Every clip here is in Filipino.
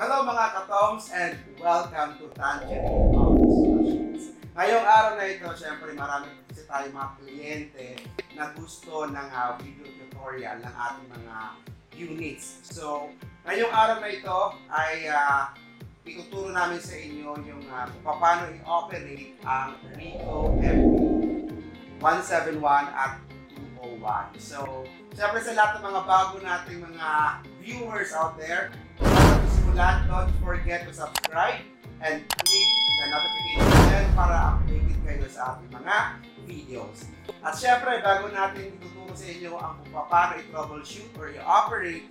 Hello mga katoms and welcome to Office Machines. Ngayong araw na ito, syempre marami kasi tayo mga kliyente na gusto ng ah, video tutorial ng ating mga units. So, ngayong araw na ito ay ah, ituturo namin sa inyo yung kung paano i-operate ang Rico MP 171 at 201. So, syempre sa lahat ng mga bago nating mga viewers out there, simulan, don't forget to subscribe and click the notification bell para updated kayo sa ating mga videos. At syempre, bago natin ituturo sa inyo ang kung paano i-troubleshoot or i-operate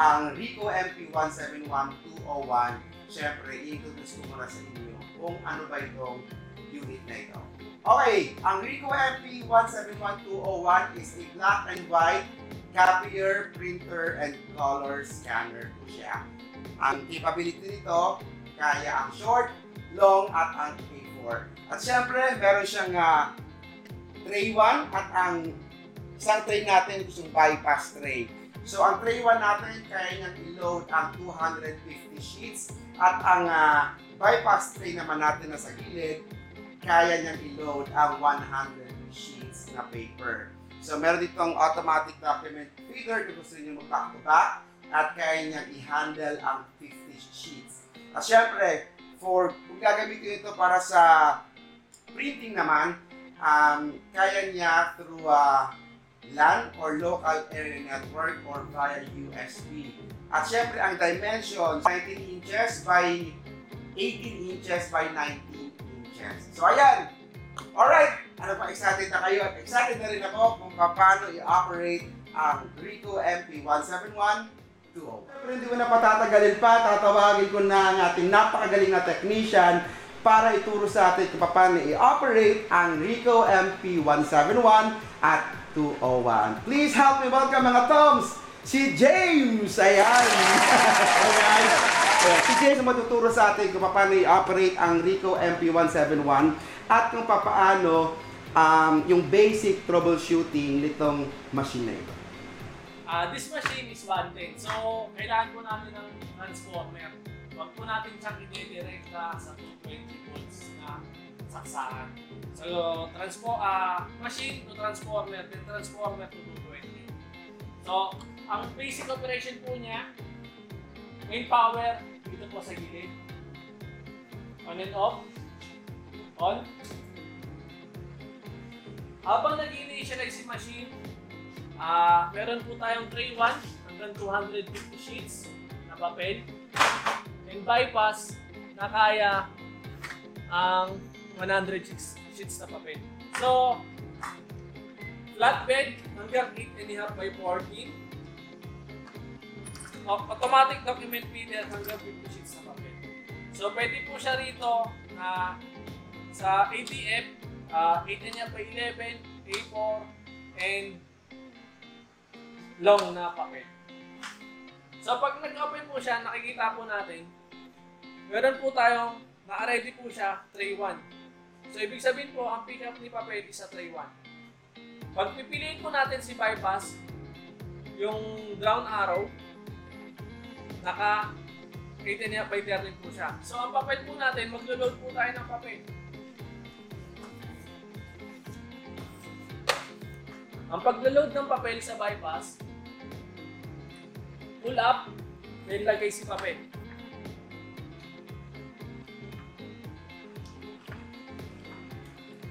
ang Rico MP171201, syempre, i-introduce ko muna sa inyo kung ano ba itong unit na ito. Okay, ang Rico MP171201 is a black and white copier, printer, and color scanner po siya. Ang capability nito, kaya ang short, long, at ang A4. At syempre, meron siyang ah, tray 1 at ang isang tray natin gustong bypass tray. So, ang tray 1 natin, kaya niyang i-load ang 250 sheets at ang ah, bypass tray naman natin na sa gilid, kaya niyang i-load ang 100 sheets na paper. So, meron ditong automatic document feeder kung gusto niyo back at kaya niyang i-handle ang 50 sheets. At syempre, for kung gagamitin ito para sa printing naman, um, kaya niya through uh, LAN or local area network or via USB. At syempre, ang dimensions, 19 inches by 18 inches by 19 inches. So, ayan! Alright! Ano pa, excited na kayo? At excited na rin ako kung paano i-operate ang Rico MP171 2.0. Pero hindi ko na patatagalin pa, tatawagin ko na ang ating napakagaling na technician para ituro sa atin kung paano i-operate ang Rico MP171 at 201. Please help me welcome mga Toms, si James! Ayan! So, si James matuturo sa atin kung paano i-operate ang Rico MP171 at kung paano um, yung basic troubleshooting nitong machine na ito. Ah, this machine is 110. So, kailangan po natin ng transformer. Huwag po natin siyang i-direkta sa 220 volts na saksakan. So, transpo ah machine to transformer, then transformer to 220. So, ang basic operation po niya, main power, dito po sa gilid. On and off. On. Habang nag-initialize si machine, Ah, meron po tayong tray 1 hanggang 250 sheets na papel. And bypass na kaya ang 100 sheets, na papel. So, flatbed hanggang 8 and a half by 14. O- Automatic document feeder hanggang 50 sheets na papel. So, pwede po siya rito na sa ATF, ah, 8 and a half by 11, A4, and long na papel. So pag nag-open po siya, nakikita po natin, meron po tayong, naka-ready po siya, tray 1. So ibig sabihin po, ang pick up ni papel is sa tray 1. Pag pipiliin po natin si bypass, yung brown arrow, naka 18 by 13 po siya. So ang papel po natin, maglo-load po tayo ng papel. Ang paglo-load ng papel sa bypass, pull up, then lagay si papel.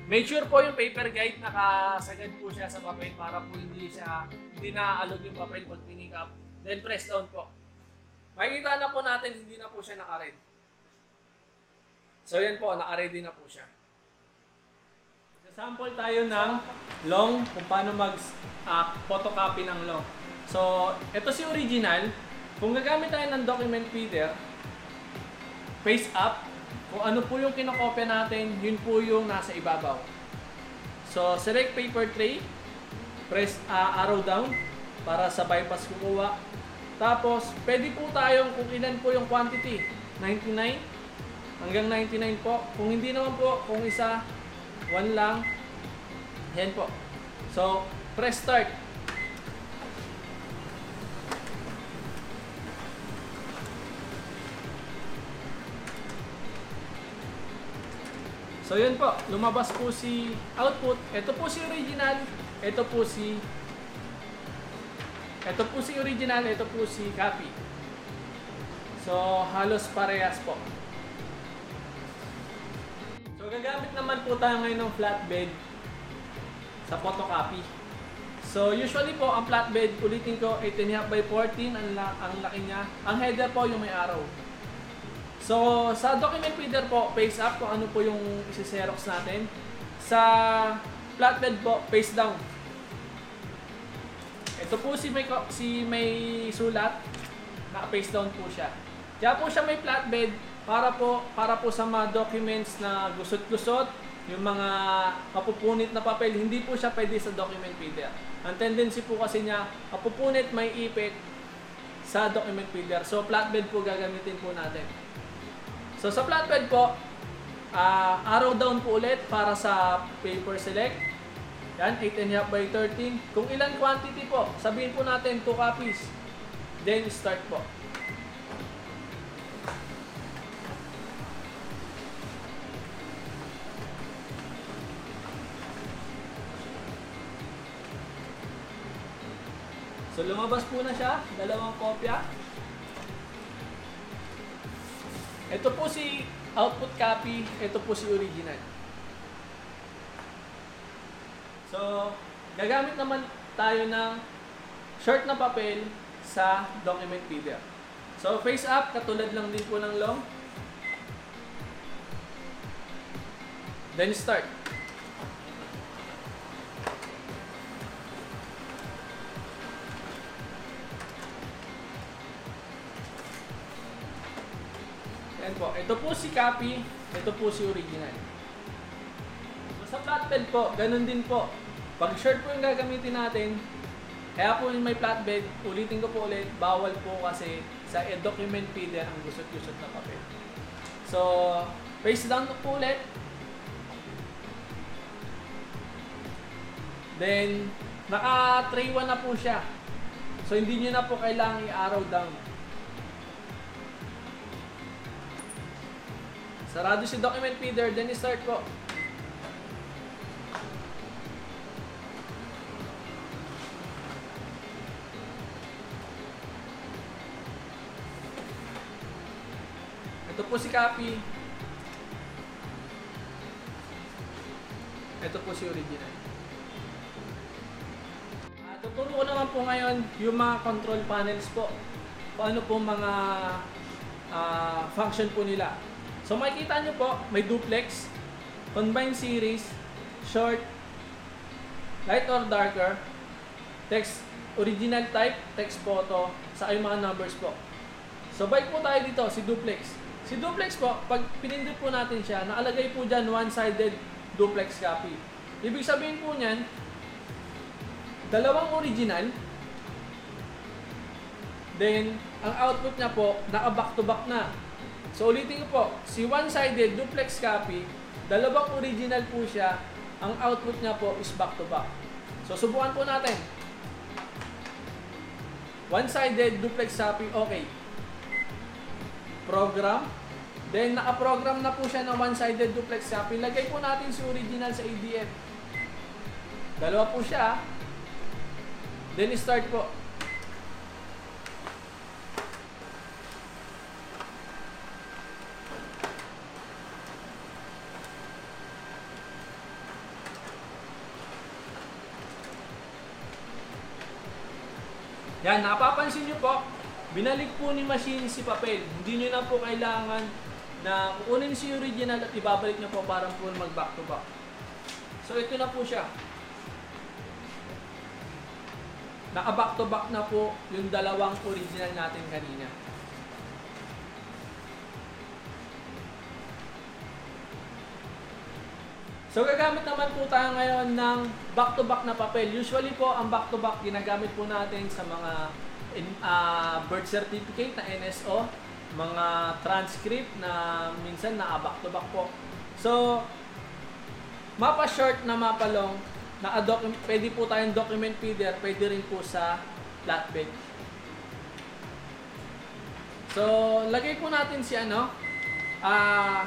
Make sure po yung paper guide nakasagad po siya sa papel para po hindi siya hindi naaalog yung papel pag pinick up. Then press down po. Makikita na po natin hindi na po siya naka-red. So yan po, naka-ready na po siya. Sample tayo ng long kung paano mag ah, photocopy ng long. So, ito si original. Kung gagamit tayo ng document feeder, face up, kung ano po yung kinokopya natin, yun po yung nasa ibabaw. So, select paper tray, press ah, arrow down para sa bypass kukuha. Tapos, pwede po tayong kung ilan po yung quantity, 99 hanggang 99 po. Kung hindi naman po, kung isa, 1 lang, yan po. So, press start. So yun po, lumabas po si output. Ito po si original. Ito po si ito po si original, ito po si copy. So halos parehas po. So gagamit naman po tayo ngayon ng flatbed sa photocopy. So usually po ang flatbed, ulitin ko, 18.5 by 14 ang, ang laki niya. Ang header po yung may arrow. So sa document reader po, face up kung ano po yung isi-xerox natin. Sa flatbed po, face down. Ito po si may, si may sulat, naka-face down po siya. Kaya po siya may flatbed para po para po sa mga documents na gusot-gusot, yung mga mapupunit na papel, hindi po siya pwede sa document reader. Ang tendency po kasi niya, mapupunit may ipit sa document reader. So flatbed po gagamitin po natin. So sa flatbed po, ah, arrow down po ulit para sa paper select. Yan, 8 and a half by 13. Kung ilan quantity po, sabihin po natin 2 copies. Then start po. So lumabas po na siya, dalawang kopya. Ito po si output copy, ito po si original. So, gagamit naman tayo ng short na papel sa document reader. So, face up, katulad lang din po ng long. Then start. Po. Ito po si copy, ito po si original. So, sa flatbed po, ganun din po. Pag short po yung gagamitin natin, kaya po yung may flatbed, ulitin ko po ulit, bawal po kasi sa document feeder ang gusot-gusot na papel. So, face down po ulit. Then, naka tray 1 na po siya. So, hindi nyo na po kailangang i-arrow down. Sarado si document feeder, then start po. Ito po si copy. Ito po si original. Ah, tuturo ko naman po ngayon yung mga control panels po. Paano po mga ah, function po nila. So makikita nyo po, may duplex, combined series, short, light or darker, text original type, text photo, sa yung mga numbers po. So bike po tayo dito, si duplex. Si duplex po, pag pinindot po natin siya, nakalagay po dyan one-sided duplex copy. Ibig sabihin po niyan, dalawang original, then ang output niya po, naka back to back na. So ulitin ko po, si one-sided duplex copy, dalawang original po siya, ang output niya po is back to back. So subukan po natin. One-sided duplex copy, okay. Program. Then naka-program na po siya ng one-sided duplex copy. Lagay po natin si original sa ADF. Dalawa po siya. Then start po. Yan, napapansin nyo po, binalik po ni machine si papel. Hindi nyo na po kailangan na kukunin si original at ibabalik nyo po parang po mag back to back. So ito na po siya. Naka back to back na po yung dalawang original natin kanina. So gagamit naman po tayo ngayon ng back-to-back na papel. Usually po ang back-to-back ginagamit po natin sa mga in, ah, birth certificate na NSO, mga transcript na minsan na back-to-back po. So mapa short na mapa long, na pwede po tayong document feeder, pwede rin po sa flatbed. So lagay po natin si ano, ah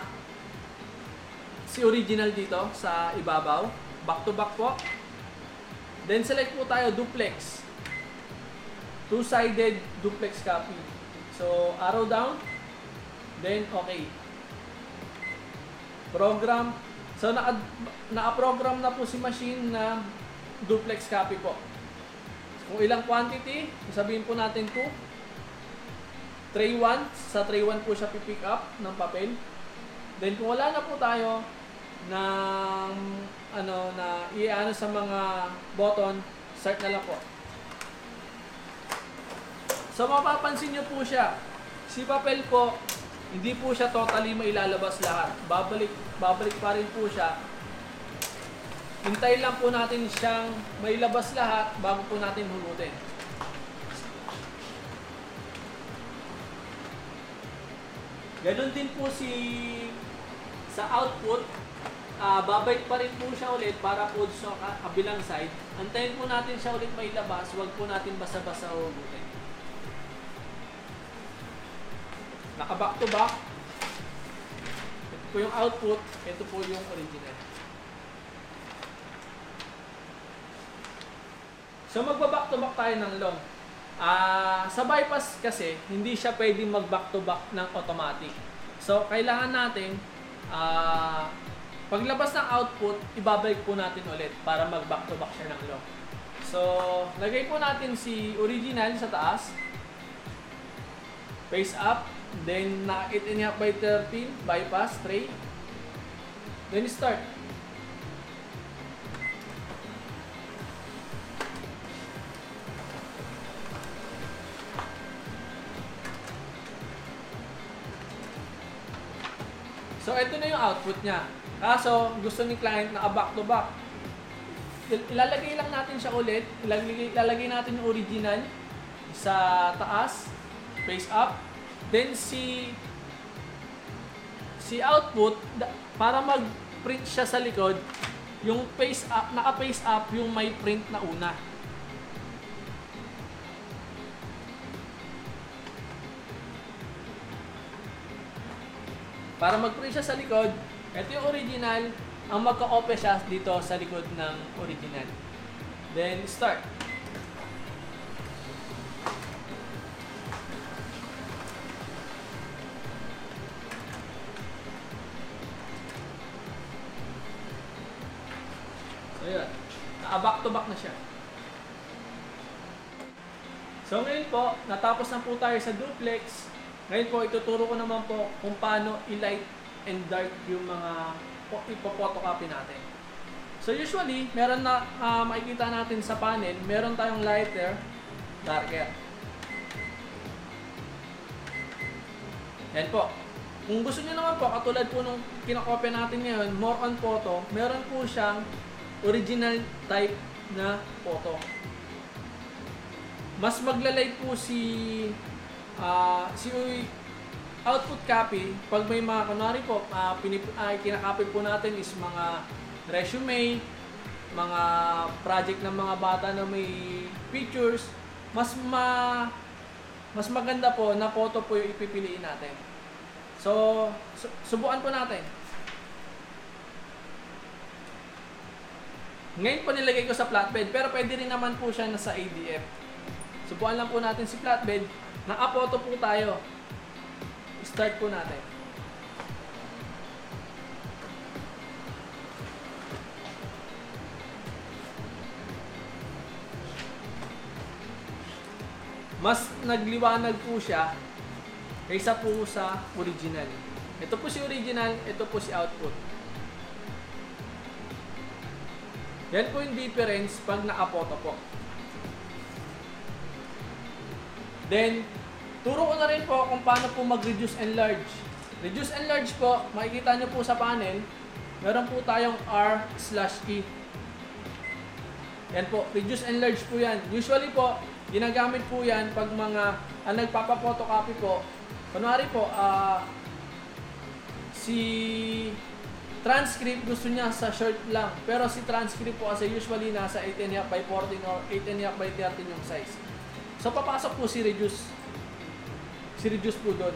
si original dito sa ibabaw. Back to back po. Then select po tayo duplex. Two-sided duplex copy. So arrow down. Then okay. Program. So naka, naka-program na po si machine na duplex copy po. Kung ilang quantity, sabihin po natin 2. Tray 1, sa tray 1 po siya pipick up ng papel. Then kung wala na po tayo ng ano na iano sa mga button, start na lang po. So mapapansin niyo po siya. Si papel po, hindi po siya totally mailalabas lahat. Babalik babalik pa rin po siya. Hintayin lang po natin siyang mailabas lahat bago po natin hulutin. Ganon din po si sa output, ah babalik pa rin po siya ulit para po sa ka- kabilang side. Antayin po natin siya ulit mailabas, huwag po natin basa-basa hulutin. Naka back to back. Ito po yung output, ito po yung original. So magba-back to back tayo ng long. Ah, sa bypass kasi hindi siya pwedeng mag-back to back ng automatic. So kailangan natin ah paglabas ng output, ibabalik po natin ulit para mag-back to back siya ng long. So lagay po natin si original sa taas. Face up, then na 8 and a half by 13 bypass tray. Then start. So, ito na yung output niya. Kaso, gusto ni client na back to back. Il- Ilalagay lang natin siya ulit. Ilalagay, ilalagay natin yung original sa taas, face up. Then, si si output, para mag-print siya sa likod, yung face up, naka-face up yung may print na una. Para mag-print siya sa likod, ito yung original, ang magka-open siya dito sa likod ng original. Then, start. So, yun. Naka-back to back na siya. So, ngayon po, natapos na po tayo sa duplex. Ngayon po, ituturo ko naman po kung paano i-light and dark yung mga po- ipo-photocopy natin. So, usually, meron na ah, makikita natin sa panel, meron tayong lighter, darker. Yan po. Kung gusto niyo naman po, katulad po nung kinakopya natin ngayon, more on photo, meron po siyang original type na photo. Mas maglalay po si ah si output copy pag may mga kunwari po uh, pinip, ah, kinakopy po natin is mga resume, mga project ng mga bata na may pictures, mas ma mas maganda po na photo po yung ipipiliin natin. So, su- subukan po natin. Ngayon po nilagay ko sa flatbed, pero pwede rin naman po siya nasa ADF. Subukan lang po natin si flatbed. Naka-photo po tayo. Start po natin. Mas nagliwanag po siya kaysa po sa original. Ito po si original, ito po si output. Yan po yung difference pag nakapoto po. Then, turo ko na rin po kung paano po mag-reduce and large. Reduce and large po, makikita nyo po sa panel, meron po tayong R slash E. Yan po, reduce and large po yan. Usually po, ginagamit po yan pag mga ang nagpapapotocopy po. Kunwari po, ah, si transcript gusto niya sa short lang. Pero si transcript po kasi usually nasa 8.5 by 14 or 8.5 by 13 yung size. So papasok po si reduce. Si reduce po doon.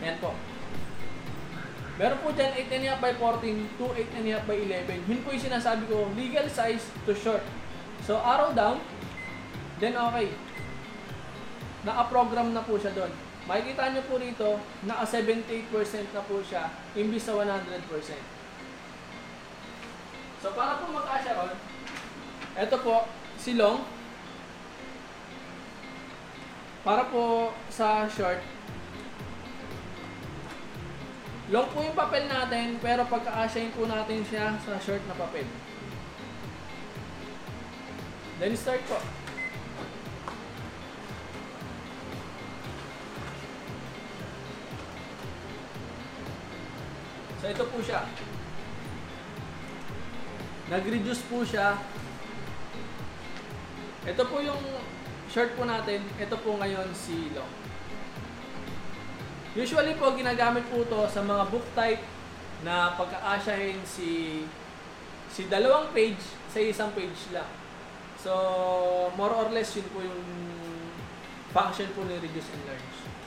Ayan po. Meron po dyan 8 and a half by 14 to 8 and a half by 11. Yun po yung sinasabi ko, legal size to short. So, arrow down, then okay. Naka-program na po siya doon. Makikita nyo po rito, naka 78% na po siya, imbis sa 100%. So, para po magkasya ron, ito po, si long. Para po sa short, long po yung papel natin, pero pagka-asyahin po natin siya sa short na papel. Then start po. So ito po siya. Nag-reduce po siya. Ito po yung short po natin. Ito po ngayon si long. Usually po ginagamit po to sa mga book type na pagkaasyahin si si dalawang page sa isang page lang. So, more or less yun po yung function po ni reduce and enlarge.